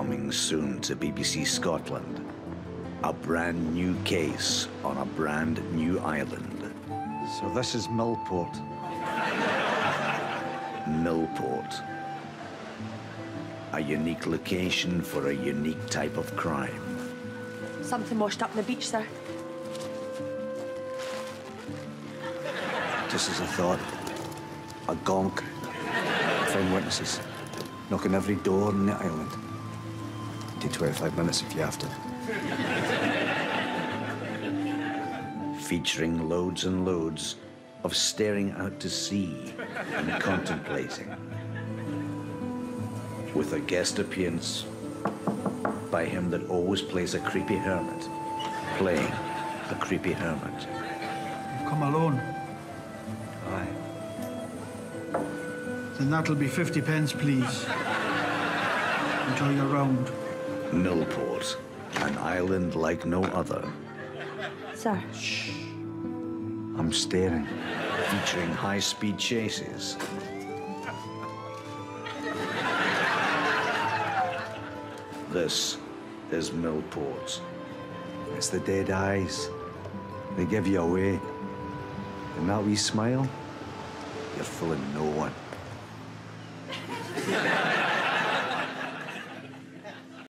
Coming soon to BBC Scotland. A brand new case on a brand new island. So this is Millport. Millport. A unique location for a unique type of crime. Something washed up on the beach, sir. Just as I thought. A gonk. Find witnesses. Knocking every door on the island. Take 25 minutes if you have to. Featuring loads and loads of staring out to sea and contemplating. With a guest appearance by him that always plays a creepy hermit. Playing a creepy hermit. You've come alone. Aye. Then that'll be 50 pence, please. Enjoy your round. Millport, an island like no other, Sir. Shh. I'm staring. featuring high-speed chases. This is Millport. It's the dead eyes. They give you away. And that wee smile, you're fooling no one.